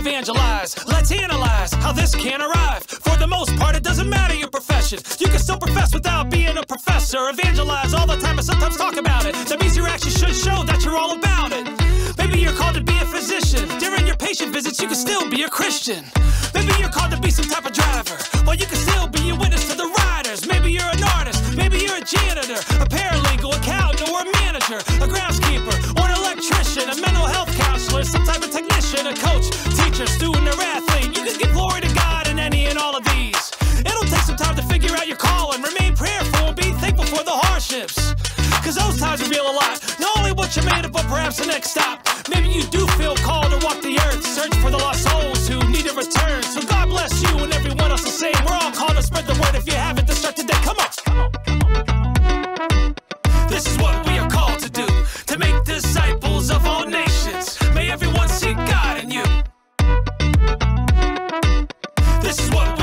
evangelize. Let's analyze how this can arrive. For the most part, it doesn't matter your profession. You can still profess without being a professor. Evangelize all the time, but sometimes talk about it. That means your actions should show that you're all about it. Maybe you're called to be a physician. During your patient visits, you can still be a Christian. Maybe you're called to be some type of driver. Well, you can still be a witness to the riders. Maybe you're an artist. Maybe you're a janitor, a paralegal, accountant, or a manager, a groundskeeper, or an electrician, a mental health specialist, some type of technician, a coach, teacher, student, or athlete. You can give glory to God in any and all of these. It'll take some time to figure out your calling. Remain prayerful and be thankful for the hardships. Cause those times reveal a lot. Not only what you made of, but perhaps the next stop. Maybe you do feel called to walk the earth, search for the lost. This is what